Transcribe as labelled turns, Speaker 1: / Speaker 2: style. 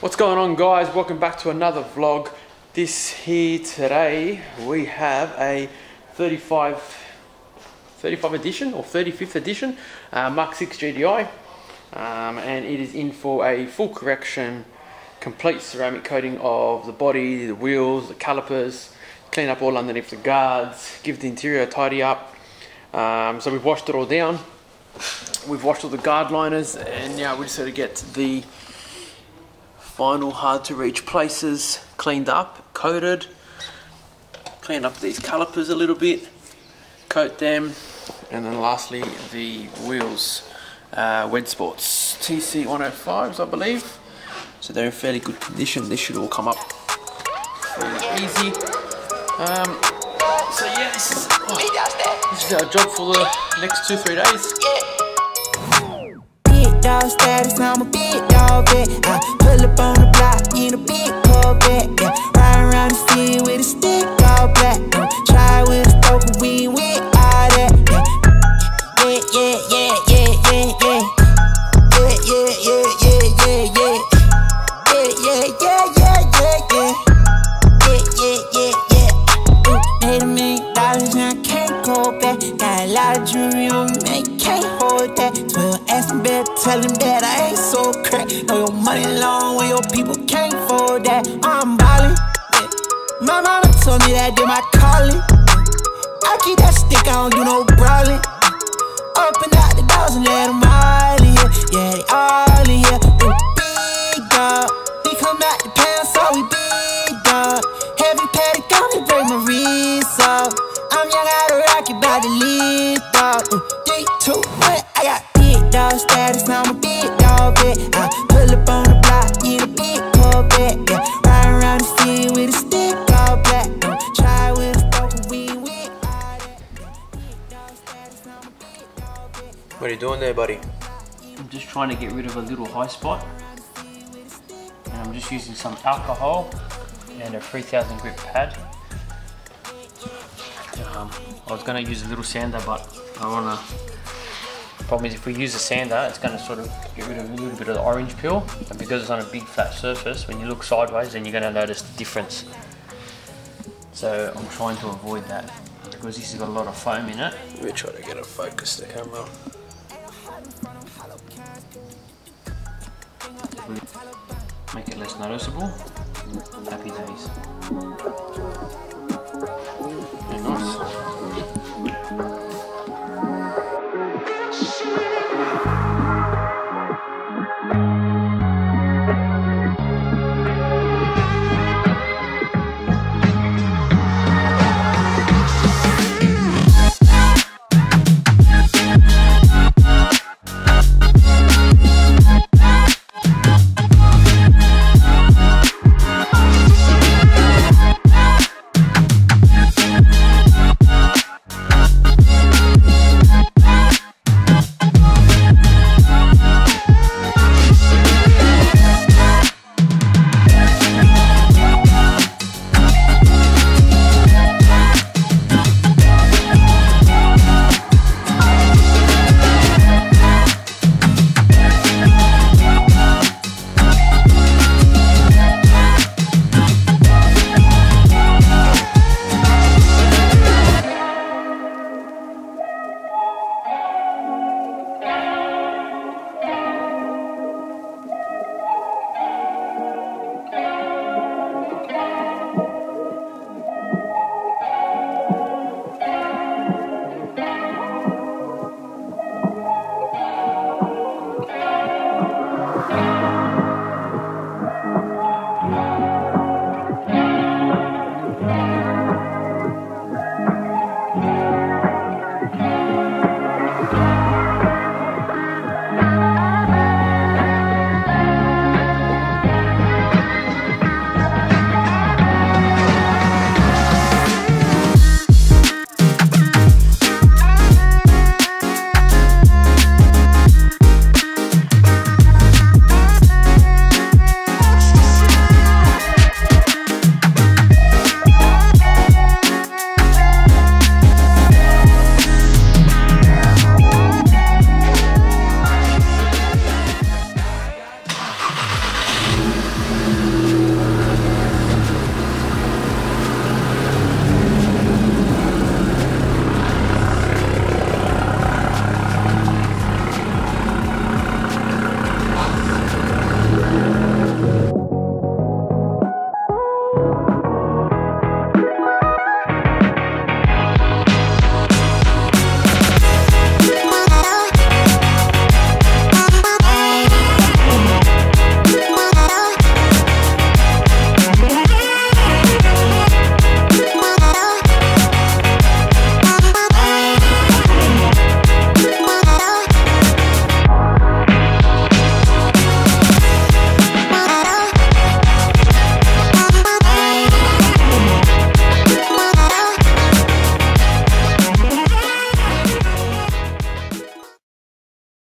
Speaker 1: What's going on guys? Welcome back to another vlog. This here today we have a 35 35 edition or 35th edition uh, Mark 6 GTI um, and it is in for a full correction complete ceramic coating of the body, the wheels, the calipers clean up all underneath the guards, give the interior a tidy up um, so we've washed it all down we've washed all the guard liners and now we just got to get the final hard to reach places cleaned up, coated, clean up these calipers a little bit, coat them, and then lastly the wheels, uh, WedsSport TC 105s I believe. So they're in fairly good condition. This should all come up fairly easy. Um, so yeah, this is, oh, this is our job for the next two, three days.
Speaker 2: Dog status, I'm a big dog vet. I pull up on the block in a big Corvette. Yeah, ride around the city with a stick all black. Uh, try with crack. Know your money long when your people can't afford that. I'm ballin'. Yeah. My mama told me that did my calling. I keep that stick, I don't do no brawling. Open out the doors and let them
Speaker 1: doing there, buddy?
Speaker 3: I'm just trying to get rid of a little high spot. And I'm just using some alcohol and a 3000 grit pad. Um, I was going to use a little sander, but I want to. Problem is, if we use a sander, it's going to sort of get rid of a little bit of the orange peel. And because it's on a big flat surface, when you look sideways, then you're going to notice the difference. So I'm trying to avoid that because this has got a lot of foam in it.
Speaker 1: Let me try to get a focus the camera.
Speaker 3: Make it less noticeable. Happy days.